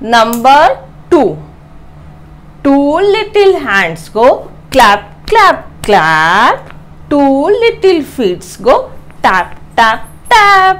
Number 2. Two little hands go clap, clap, clap. Two little feet go tap, tap, tap.